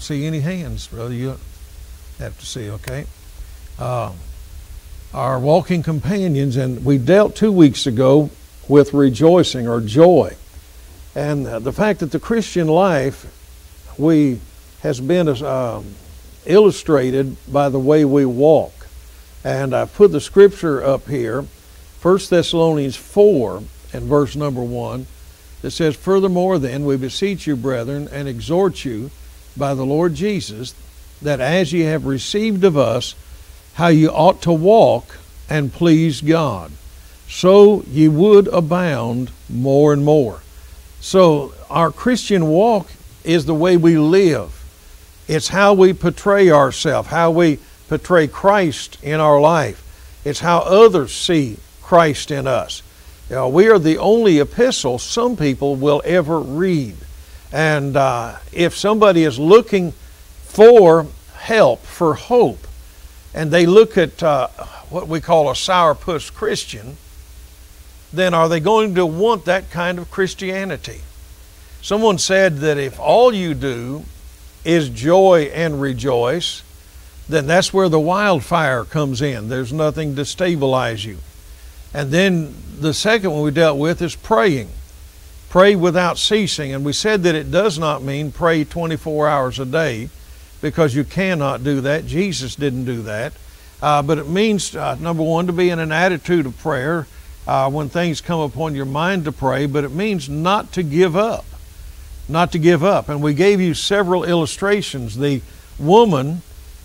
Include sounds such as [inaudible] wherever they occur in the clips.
don't see any hands, brother. You have to see, okay? Uh, our walking companions, and we dealt two weeks ago with rejoicing or joy. And uh, the fact that the Christian life we has been uh, illustrated by the way we walk. And I put the scripture up here, 1 Thessalonians 4 and verse number 1, that says, Furthermore, then, we beseech you, brethren, and exhort you by the Lord Jesus, that as ye have received of us how ye ought to walk and please God, so ye would abound more and more. So our Christian walk is the way we live. It's how we portray ourselves, how we portray Christ in our life. It's how others see Christ in us. Know, we are the only epistle some people will ever read. And uh, if somebody is looking for help, for hope, and they look at uh, what we call a sourpuss Christian, then are they going to want that kind of Christianity? Someone said that if all you do is joy and rejoice, then that's where the wildfire comes in. There's nothing to stabilize you. And then the second one we dealt with is praying. Pray without ceasing. And we said that it does not mean pray 24 hours a day because you cannot do that. Jesus didn't do that. Uh, but it means, uh, number one, to be in an attitude of prayer uh, when things come upon your mind to pray, but it means not to give up. Not to give up. And we gave you several illustrations. The woman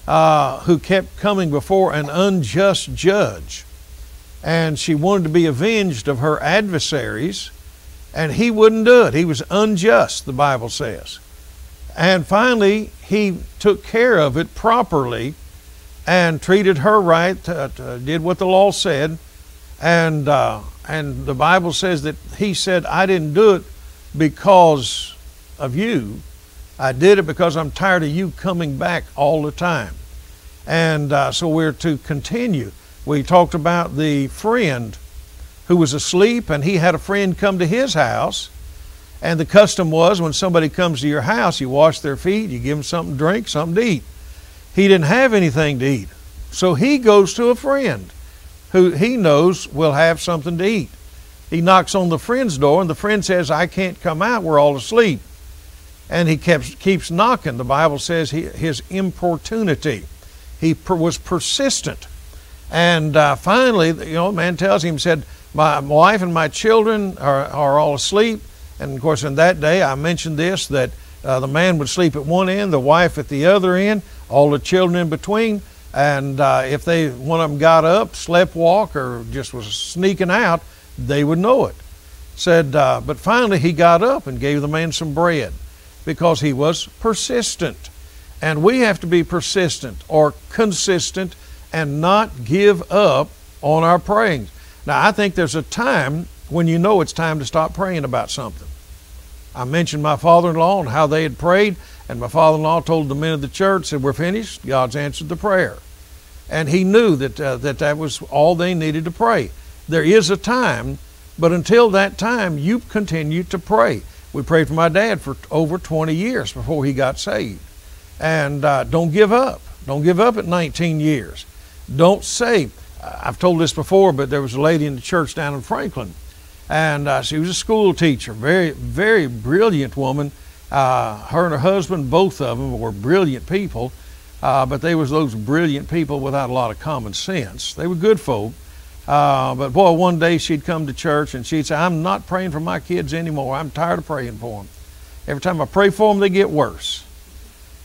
uh, who kept coming before an unjust judge and she wanted to be avenged of her adversaries, and he wouldn't do it. He was unjust, the Bible says. And finally, he took care of it properly and treated her right, uh, did what the law said. And, uh, and the Bible says that he said, I didn't do it because of you. I did it because I'm tired of you coming back all the time. And uh, so we're to continue we talked about the friend who was asleep and he had a friend come to his house. And the custom was when somebody comes to your house, you wash their feet, you give them something to drink, something to eat. He didn't have anything to eat. So he goes to a friend who he knows will have something to eat. He knocks on the friend's door and the friend says, I can't come out, we're all asleep. And he keeps, keeps knocking. The Bible says he, his importunity. He per, was persistent. And uh, finally, you know, the man tells him, said, my wife and my children are, are all asleep. And of course, in that day, I mentioned this that uh, the man would sleep at one end, the wife at the other end, all the children in between. And uh, if they one of them got up, slept walk, or just was sneaking out, they would know it. Said, uh, but finally he got up and gave the man some bread because he was persistent. And we have to be persistent or consistent and not give up on our praying. Now, I think there's a time when you know it's time to stop praying about something. I mentioned my father in law and how they had prayed, and my father in law told the men of the church, said, We're finished. God's answered the prayer. And he knew that, uh, that that was all they needed to pray. There is a time, but until that time, you continue to pray. We prayed for my dad for over 20 years before he got saved. And uh, don't give up. Don't give up at 19 years. Don't say, I've told this before, but there was a lady in the church down in Franklin, and uh, she was a school teacher, very, very brilliant woman. Uh, her and her husband, both of them, were brilliant people, uh, but they was those brilliant people without a lot of common sense. They were good folk. Uh, but boy, one day she'd come to church and she'd say, I'm not praying for my kids anymore. I'm tired of praying for them. Every time I pray for them, they get worse.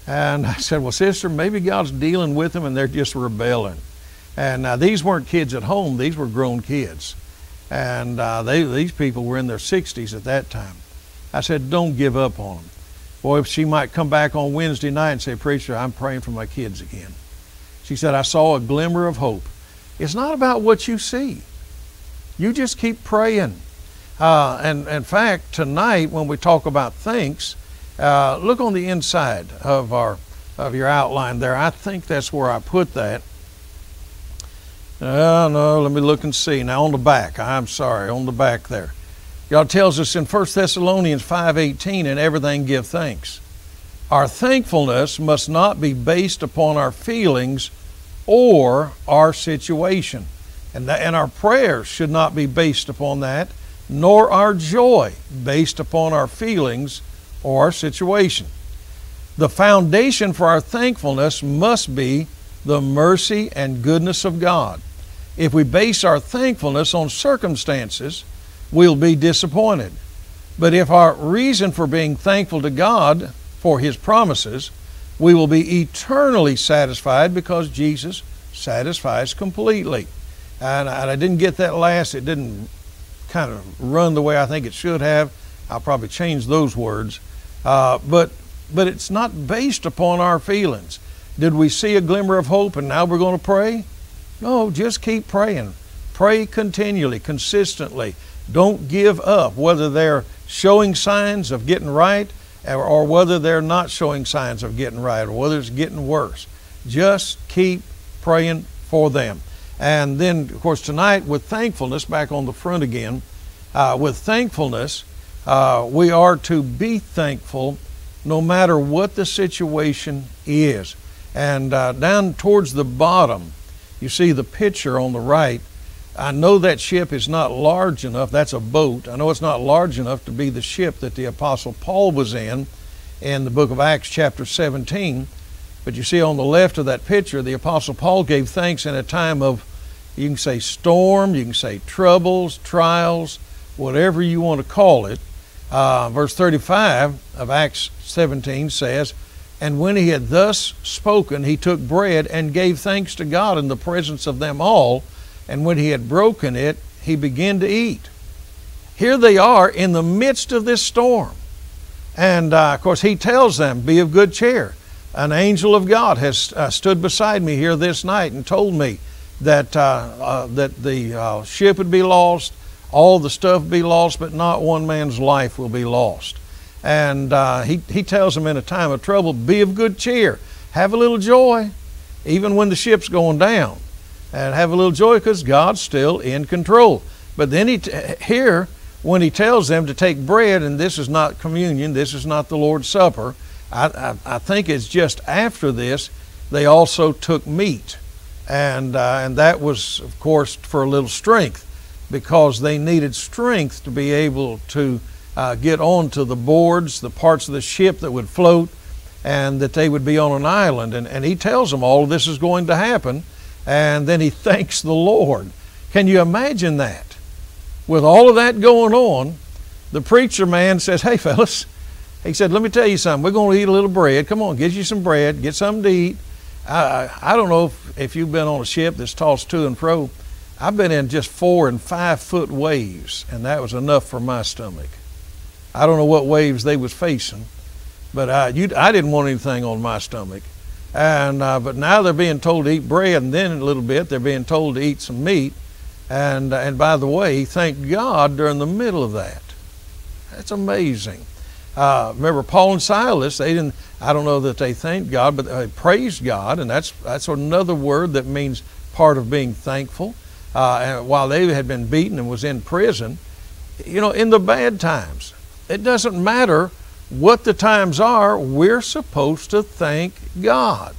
And I said, Well, sister, maybe God's dealing with them and they're just rebelling. And uh, these weren't kids at home, these were grown kids. And uh, they, these people were in their 60s at that time. I said, don't give up on them. Boy, if she might come back on Wednesday night and say, Preacher, I'm praying for my kids again. She said, I saw a glimmer of hope. It's not about what you see. You just keep praying. Uh, and in fact, tonight when we talk about thanks, uh, look on the inside of our of your outline there. I think that's where I put that. Oh, no, let me look and see. Now on the back, I'm sorry, on the back there. God tells us in 1 Thessalonians 5.18, in everything give thanks. Our thankfulness must not be based upon our feelings or our situation. And, and our prayers should not be based upon that, nor our joy based upon our feelings or our situation. The foundation for our thankfulness must be the mercy and goodness of God. If we base our thankfulness on circumstances, we'll be disappointed. But if our reason for being thankful to God for His promises, we will be eternally satisfied because Jesus satisfies completely. And I, didn't get that last, it didn't kind of run the way I think it should have. I'll probably change those words. Uh, but, but it's not based upon our feelings. Did we see a glimmer of hope and now we're going to pray? No, just keep praying. Pray continually, consistently. Don't give up, whether they're showing signs of getting right or, or whether they're not showing signs of getting right or whether it's getting worse. Just keep praying for them. And then, of course, tonight with thankfulness, back on the front again, uh, with thankfulness, uh, we are to be thankful no matter what the situation is. And uh, down towards the bottom, you see the picture on the right. I know that ship is not large enough. That's a boat. I know it's not large enough to be the ship that the Apostle Paul was in in the book of Acts, chapter 17. But you see on the left of that picture, the Apostle Paul gave thanks in a time of, you can say storm, you can say troubles, trials, whatever you want to call it. Uh, verse 35 of Acts 17 says, and when he had thus spoken, he took bread and gave thanks to God in the presence of them all. And when he had broken it, he began to eat. Here they are in the midst of this storm. And uh, of course, he tells them, Be of good cheer. An angel of God has uh, stood beside me here this night and told me that, uh, uh that the uh, ship would be lost, all the stuff would be lost, but not one man's life will be lost. And uh, he, he tells them in a time of trouble, be of good cheer. Have a little joy, even when the ship's going down. And have a little joy because God's still in control. But then he here, when he tells them to take bread, and this is not communion, this is not the Lord's Supper, I, I, I think it's just after this, they also took meat. And, uh, and that was, of course, for a little strength because they needed strength to be able to uh, get onto the boards, the parts of the ship that would float, and that they would be on an island. And, and he tells them all this is going to happen, and then he [laughs] thanks the Lord. Can you imagine that? With all of that going on, the preacher man says, Hey, [laughs] fellas, he said, Let me tell you something. We're going to eat a little bread. Come on, get you some bread, get something to eat. I, I don't know if, if you've been on a ship that's tossed to and fro. I've been in just four and five foot waves, and that was enough for my stomach. I don't know what waves they was facing, but I, you, I didn't want anything on my stomach. And uh, but now they're being told to eat bread, and then in a little bit they're being told to eat some meat. And and by the way, thank God during the middle of that. That's amazing. Uh, remember Paul and Silas? They didn't. I don't know that they thanked God, but they praised God, and that's that's another word that means part of being thankful. Uh, and while they had been beaten and was in prison, you know, in the bad times, it doesn't matter what the times are, we're supposed to thank God.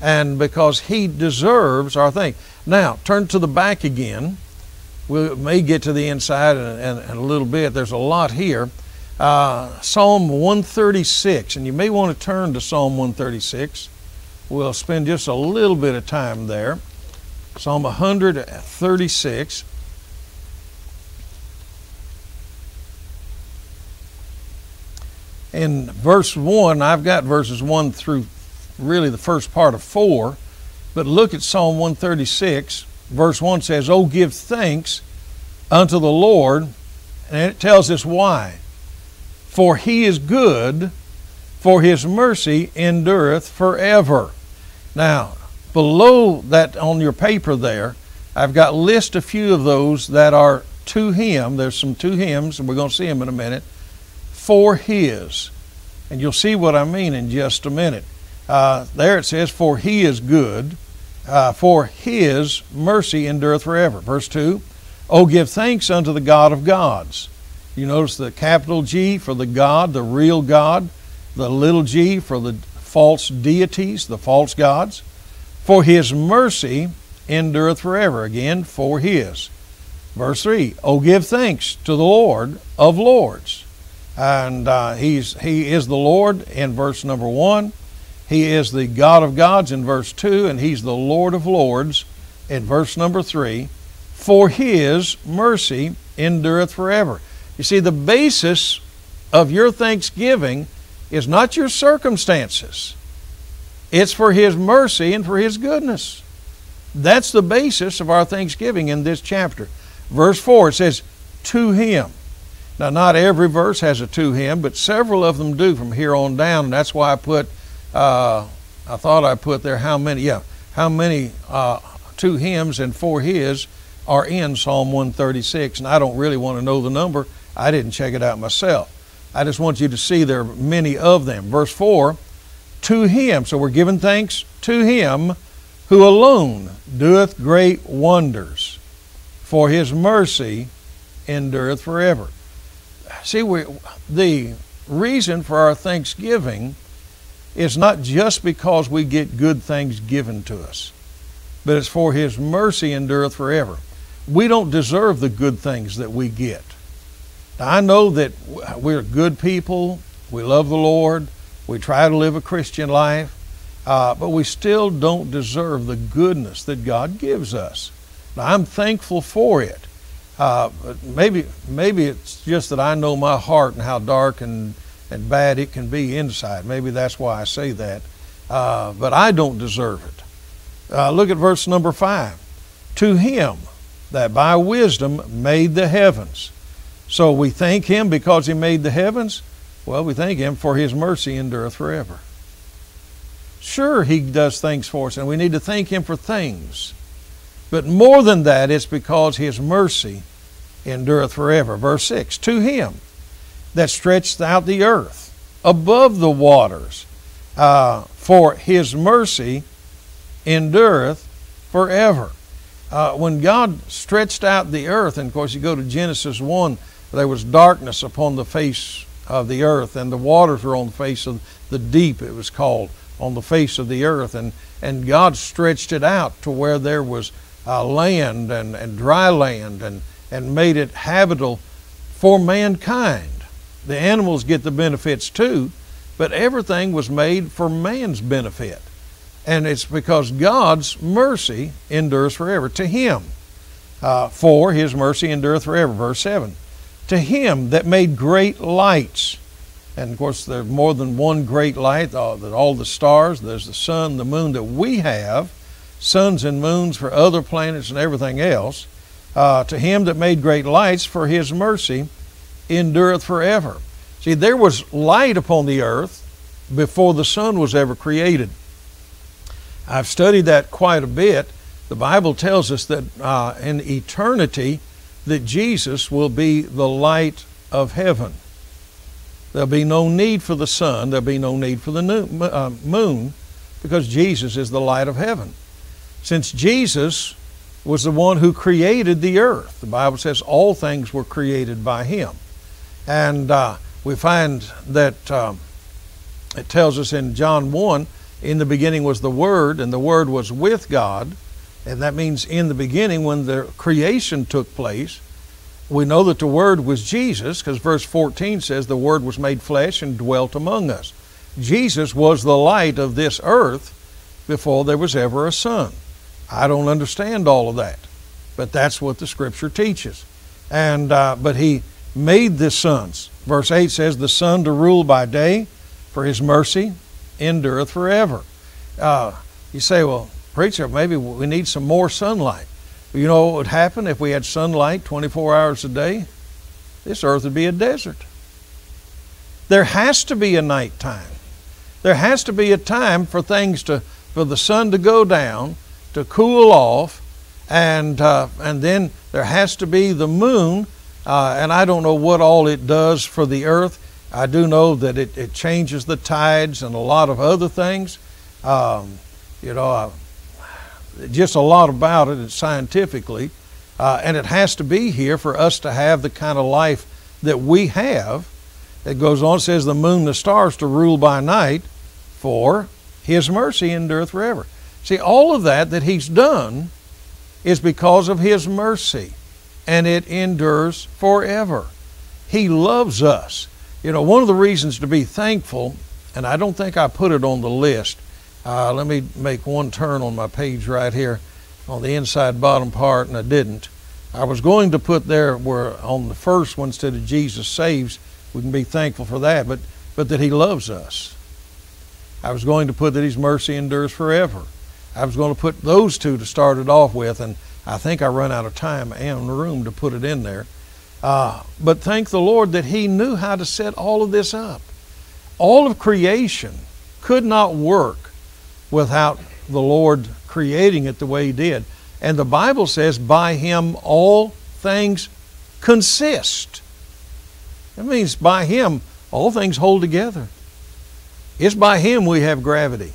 And because He deserves our thank. Now, turn to the back again. We may get to the inside in, in, in a little bit. There's a lot here. Uh, Psalm 136, and you may want to turn to Psalm 136. We'll spend just a little bit of time there. Psalm 136. In verse 1, I've got verses 1 through really the first part of 4, but look at Psalm 136. Verse 1 says, Oh, give thanks unto the Lord, and it tells us why. For he is good, for his mercy endureth forever. Now, below that on your paper there, I've got list a few of those that are to him. There's some two hymns, and we're going to see them in a minute for his. And you'll see what I mean in just a minute. Uh, there it says, For he is good, uh, for his mercy endureth forever. Verse 2 Oh, give thanks unto the God of gods. You notice the capital G for the God, the real God. the little g for the false deities, the false gods. For his mercy endureth forever. Again, for his. Verse 3 Oh, give thanks to the Lord of lords. And uh, he's, he is the Lord in verse number 1. He is the God of gods in verse 2. And he's the Lord of lords in verse number 3. For his mercy endureth forever. You see, the basis of your thanksgiving is not your circumstances, it's for his mercy and for his goodness. That's the basis of our thanksgiving in this chapter. Verse 4 it says, To him. Now, not every verse has a to him, but several of them do from here on down. And that's why I put, uh, I thought I put there how many, yeah, how many uh, to hymns and for his are in Psalm 136. And I don't really want to know the number. I didn't check it out myself. I just want you to see there are many of them. Verse 4 To him. So we're giving thanks to him who alone doeth great wonders, for his mercy endureth forever. See, we, the reason for our thanksgiving is not just because we get good things given to us, but it's for his mercy endureth forever. We don't deserve the good things that we get. Now, I know that we're good people, we love the Lord, we try to live a Christian life, uh, but we still don't deserve the goodness that God gives us. Now, I'm thankful for it. Uh, maybe, maybe it's just that I know my heart and how dark and, and bad it can be inside. Maybe that's why I say that. Uh, but I don't deserve it. Uh, look at verse number five. To him that by wisdom made the heavens. So we thank him because he made the heavens. Well, we thank him for his mercy endureth forever. Sure, he does things for us, and we need to thank him for things. But more than that, it's because his mercy endureth forever. Verse 6 To him that stretched out the earth above the waters, uh, for his mercy endureth forever. Uh, when God stretched out the earth, and of course you go to Genesis 1, there was darkness upon the face of the earth, and the waters were on the face of the deep, it was called, on the face of the earth. And, and God stretched it out to where there was uh, land and, and dry land and, and made it habitable for mankind. The animals get the benefits too, but everything was made for man's benefit. And it's because God's mercy endures forever. To him, uh, for his mercy endureth forever. Verse 7. To him that made great lights. And of course, there's more than one great light, all all the stars, there's the sun, the moon that we have, suns and moons for other planets and everything else. Uh, to him that made great lights, for his mercy endureth forever. See, there was light upon the earth before the sun was ever created. I've studied that quite a bit. The Bible tells us that uh, in eternity, that Jesus will be the light of heaven. There'll be no need for the sun, there'll be no need for the uh, moon, because Jesus is the light of heaven. Since Jesus was the one who created the earth, the Bible says all things were created by him. And uh, we find that um, it tells us in John 1 in the beginning was the Word, and the Word was with God. And that means in the beginning, when the creation took place, we know that the Word was Jesus, because verse 14 says the Word was made flesh and dwelt among us. Jesus was the light of this earth before there was ever a sun. I don't understand all of that, but that's what the Scripture teaches. And uh, but He made the suns. Verse 8 says, "The sun to rule by day, for His mercy endureth forever. Uh, you say, well, preacher, maybe we need some more sunlight. You know what would happen if we had sunlight 24 hours a day? This earth would be a desert. There has to be a night time. There has to be a time for things to, for the sun to go down, to cool off, and uh, and then there has to be the moon. Uh, and I don't know what all it does for the earth, I do know that it, it changes the tides and a lot of other things. Um, you know, uh, just a lot about it scientifically. Uh, and it has to be here for us to have the kind of life that we have. It goes on, says the moon, the stars to rule by night, for his mercy endureth forever. See, all of that that he's done is because of his mercy, and it endures forever. He loves us. You know, one of the reasons to be thankful, and I don't think I put it on the list. Uh, let me make one turn on my page right here on the inside bottom part, and I didn't. I was going to put there where on the first one instead of Jesus saves, we can be thankful for that, but but that He loves us. I was going to put that His mercy endures forever. I was going to put those two to start it off with, and I think I run out of time and room to put it in there. Uh, but thank the Lord that He knew how to set all of this up. All of creation could not work without the Lord creating it the way He did. And the Bible says, by Him all things consist. That means by Him all things hold together. It's by Him we have gravity.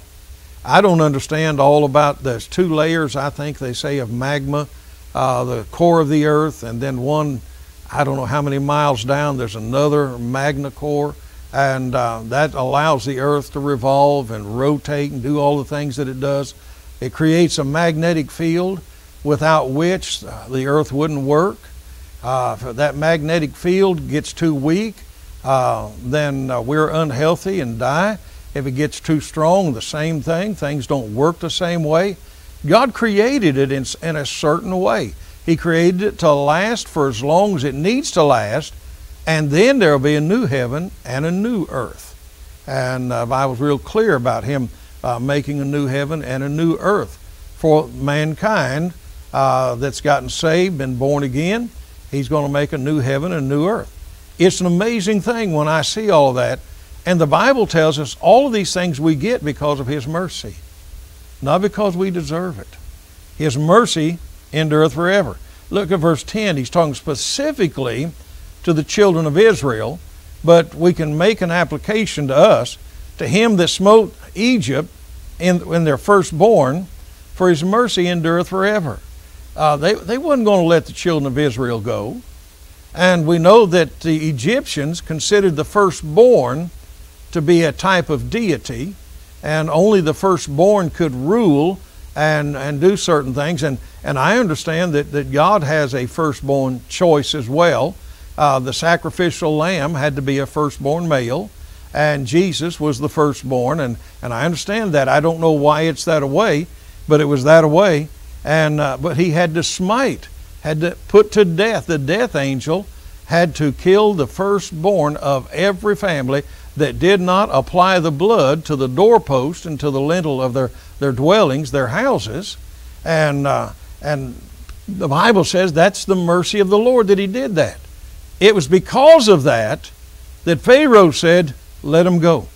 I don't understand all about there's two layers, I think they say, of magma, uh, the core of the earth, and then one, I don't know how many miles down, there's another magma core, and uh, that allows the earth to revolve and rotate and do all the things that it does. It creates a magnetic field without which uh, the earth wouldn't work. Uh, if that magnetic field gets too weak, uh, then uh, we're unhealthy and die. If it gets too strong, the same thing. Things don't work the same way. God created it in, in a certain way. He created it to last for as long as it needs to last, and then there will be a new heaven and a new earth. And uh, the Bible's real clear about Him uh, making a new heaven and a new earth for mankind uh, that's gotten saved and born again. He's going to make a new heaven and a new earth. It's an amazing thing when I see all that and the Bible tells us all of these things we get because of His mercy, not because we deserve it. His mercy endureth forever. Look at verse 10. He's talking specifically to the children of Israel, but we can make an application to us, to him that smote Egypt in, when they're first for his mercy endureth forever. Uh, they, they wasn't going to let the children of Israel go. And we know that the Egyptians considered the firstborn to be a type of deity, and only the firstborn could rule and, and do certain things. And, and I understand that, that God has a firstborn choice as well. Uh, the sacrificial lamb had to be a firstborn male, and Jesus was the firstborn. And, and I understand that. I don't know why it's that way, but it was that way. And, uh, but he had to smite, had to put to death. The death angel had to kill the firstborn of every family that did not apply the blood to the doorpost and to the lintel of their, their dwellings, their houses. And, uh, and the Bible says that's the mercy of the Lord that He did that. It was because of that that Pharaoh said, Let them go.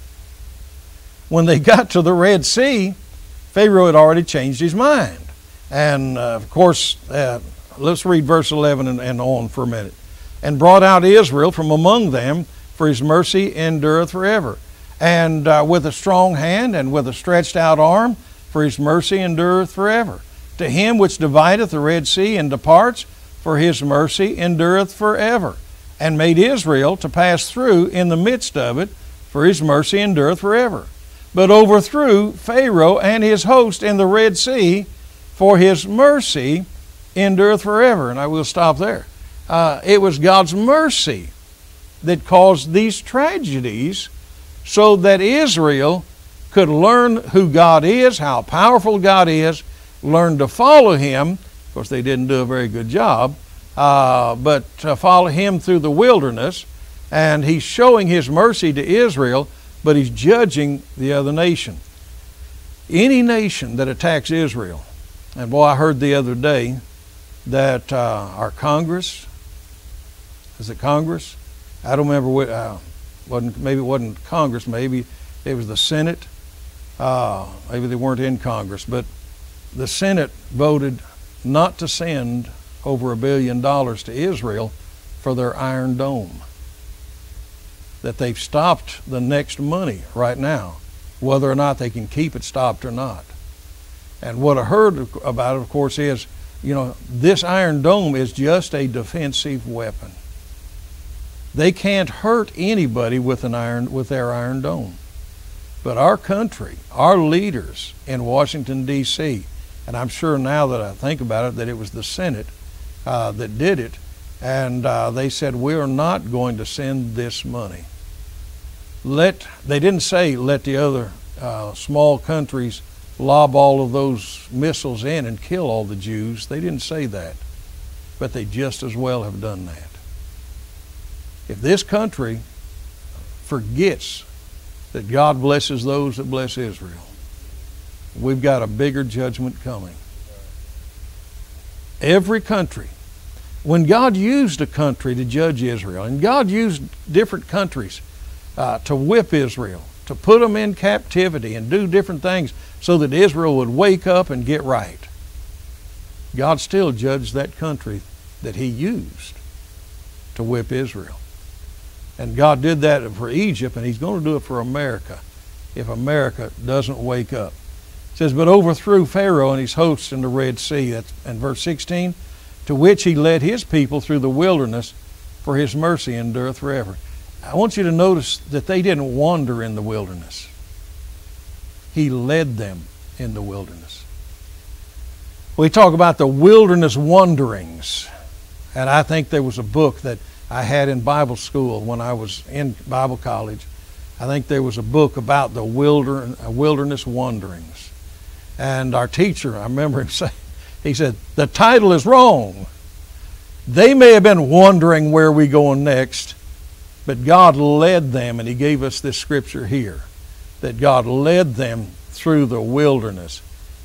When they [laughs] got to the Red Sea, Pharaoh had already changed his mind. And uh, of course, uh, let's read verse 11 and, and on for a minute. And brought out Israel from among them for his mercy endureth forever. And uh, with a strong hand and with a stretched out arm, for his mercy endureth forever. To him which divideth the Red Sea and departs, for his mercy endureth forever. And made Israel to pass through in the midst of it, for his mercy endureth forever. But overthrew Pharaoh and his host in the Red Sea, for his mercy endureth forever. And I will stop there. Uh, it was God's mercy that caused these tragedies so that Israel could learn who God is, how powerful God is, learn to follow Him. Of course, they didn't do a very good job, uh, but to follow Him through the wilderness. And He's showing His mercy to Israel, but He's judging the other nation. Any nation that attacks Israel, and boy, I heard the other day that uh, our Congress, is it Congress? I don't remember what, uh, wasn't, maybe it wasn't Congress, maybe it was the Senate. Uh, maybe they weren't in Congress, but the Senate voted not to send over a billion dollars to Israel for their Iron Dome. That they've stopped the next money right now, whether or not they can keep it stopped or not. And what I heard about it, of course, is you know, this Iron Dome is just a defensive weapon. They can't hurt anybody with an iron with their iron dome. But our country, our leaders in Washington D.C., and I'm sure now that I think about it that it was the Senate uh, that did it, and uh, they said we are not going to send this money. Let they didn't say let the other uh, small countries lob all of those missiles in and kill all the Jews. They didn't say that, but they just as well have done that. If this country forgets that God blesses those that bless Israel, we've got a bigger judgment coming. Every country, when God used a country to judge Israel, and God used different countries uh, to whip Israel, to put them in captivity and do different things so that Israel would wake up and get right. God still judged that country that He used to whip Israel. And God did that for Egypt, and He's going to do it for America if America doesn't wake up. It says, But overthrew Pharaoh and his hosts in the Red Sea. That's in verse 16. To which he led his people through the wilderness, for his mercy endureth forever. I want you to notice that they didn't wander in the wilderness. He led them in the wilderness. We talk about the wilderness wanderings, and I think there was a book that I had in Bible school when I was in Bible college. I think there was a book about the uh, wilderness wanderings. And our teacher, I remember him [laughs] saying, he said, the title is wrong. They may have been wondering where we going next, but God led them, and He gave us this scripture here that God led them through the wilderness,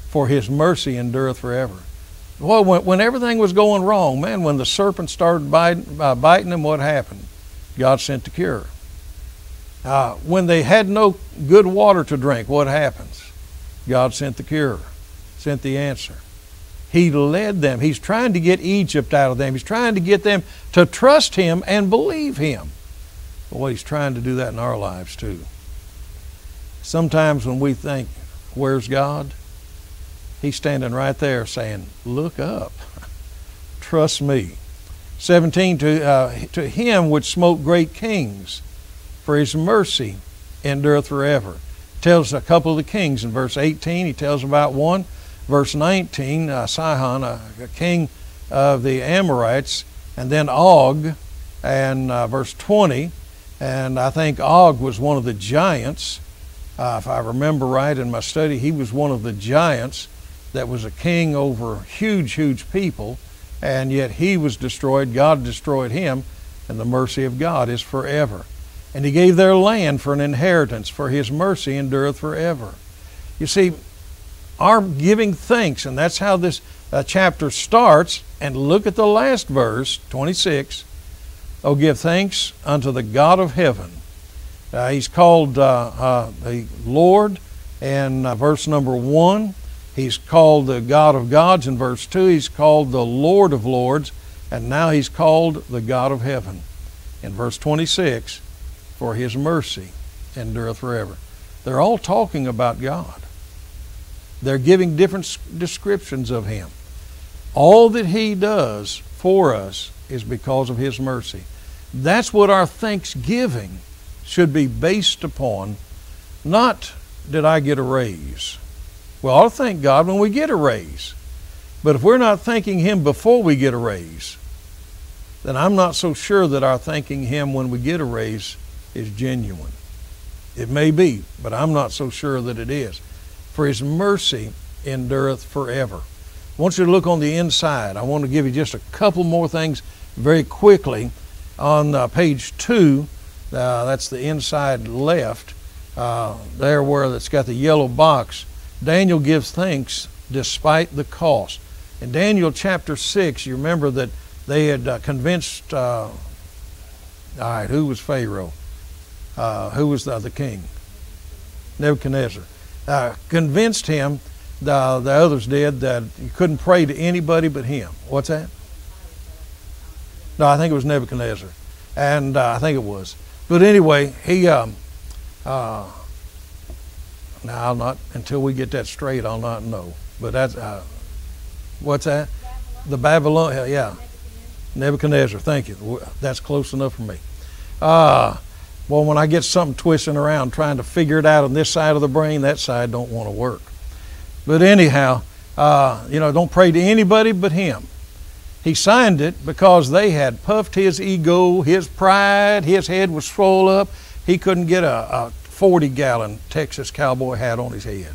for His mercy endureth forever. Well, when, when everything was going wrong, man, when the serpent started biting, uh, biting them, what happened? God sent the cure. Uh, when they had no good water to drink, what happens? God sent the cure, sent the answer. He led them. He's trying to get Egypt out of them. He's trying to get them to trust Him and believe Him. Boy, He's trying to do that in our lives too. Sometimes when we think, where's God? He's standing right there saying, look up. Trust me. 17, to, uh, to him which smote great kings, for his mercy endureth forever. Tells a couple of the kings in verse 18. He tells about one. Verse 19, uh, Sihon, a, a king of the Amorites, and then Og, and uh, verse 20, and I think Og was one of the giants. Uh, if I remember right in my study, he was one of the giants that was a king over huge, huge people, and yet he was destroyed. God destroyed him, and the mercy of God is forever. And he gave their land for an inheritance, for his mercy endureth forever. You see, our giving thanks, and that's how this uh, chapter starts. And look at the last verse, 26. Oh, give thanks unto the God of heaven. Uh, he's called uh, uh the Lord in uh, verse number one. He's called the God of gods in verse two. He's called the Lord of lords. And now he's called the God of heaven in verse 26 for his mercy endureth forever. They're all talking about God. They're giving different descriptions of him. All that he does for us is because of his mercy. That's what our thanksgiving should be based upon. Not, did I get a raise? Well, I'll thank God when we get a raise. But if we're not thanking Him before we get a raise, then I'm not so sure that our thanking Him when we get a raise is genuine. It may be, but I'm not so sure that it is. For His mercy endureth forever. I want you to look on the inside. I want to give you just a couple more things very quickly on uh, page two, uh, that's the inside left, uh, there where it's got the yellow box, Daniel gives thanks despite the cost. In Daniel chapter 6, you remember that they had uh, convinced, uh, all right, who was Pharaoh? Uh, who was the, king? Nebuchadnezzar. convinced him, the, the others did, that you couldn't pray to anybody but him. What's that? No, I think it was Nebuchadnezzar, and uh, I think it was. But anyway, he. Um, uh, now I'll not until we get that straight. I'll not know. But that's uh, what's that? Babylon. The Babylon. Yeah, Nebuchadnezzar. Thank you. That's close enough for me. Ah, well, when I get something twisting around trying to figure it out on this side of the brain, that side don't want to work. But anyhow, uh, you know, don't pray to anybody but him. He signed it because they had puffed his ego, his pride, his head was swole up. He couldn't get a, a 40 gallon Texas cowboy hat on his head.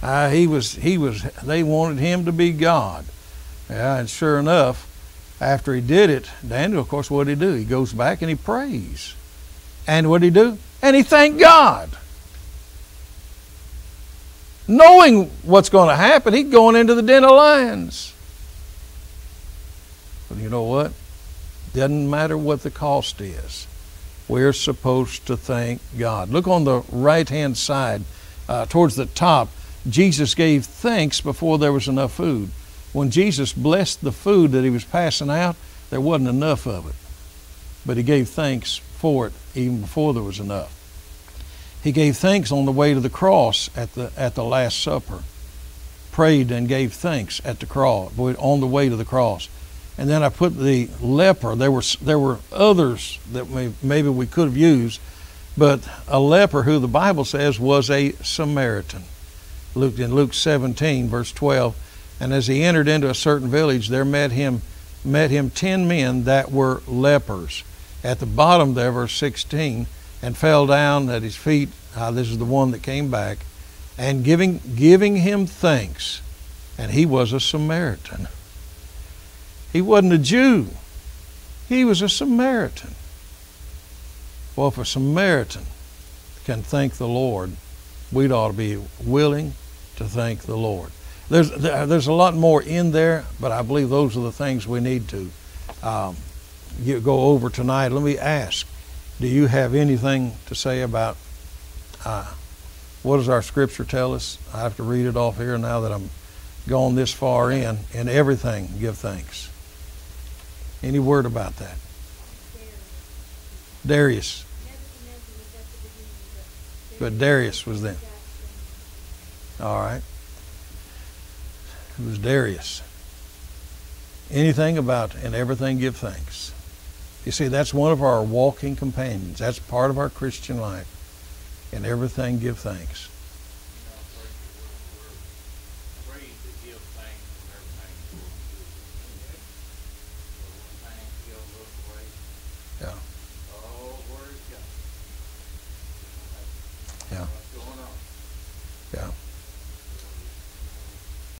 Uh, he was, he was, they wanted him to be God. Yeah, and sure enough, after he did it, Daniel, of course, what did he do? He goes back and he prays. And what did he do? And he thanked God. Knowing what's going to happen, he's going into the den of lions. But you know what? Doesn't matter what the cost is. We're supposed to thank God. Look on the right hand side, uh, towards the top. Jesus gave thanks before there was enough food. When Jesus blessed the food that he was passing out, there wasn't enough of it. But he gave thanks for it even before there was enough. He gave thanks on the way to the cross at the, at the Last Supper. Prayed and gave thanks at the cross, on the way to the cross. And then I put the leper. There were, there were others that may, maybe we could have used, but a leper who the Bible says was a Samaritan. Luke, in Luke 17, verse 12. And as he entered into a certain village, there met him, met him ten men that were lepers. At the bottom there, verse 16, and fell down at his feet. Uh, this is the one that came back, and giving giving him thanks. And he was a Samaritan. He wasn't a Jew. He was a Samaritan. Well, if a Samaritan can thank the Lord, we'd ought to be willing to thank the Lord. There's, there's a lot more in there, but I believe those are the things we need to um, go over tonight. Let me ask do you have anything to say about uh, what does our scripture tell us? I have to read it off here now that I'm gone this far in. In everything, give thanks. Any word about that? Darius. But Darius was then. All right. It was Darius. Anything about and everything give thanks. You see, that's one of our walking companions. That's part of our Christian life. And everything give thanks.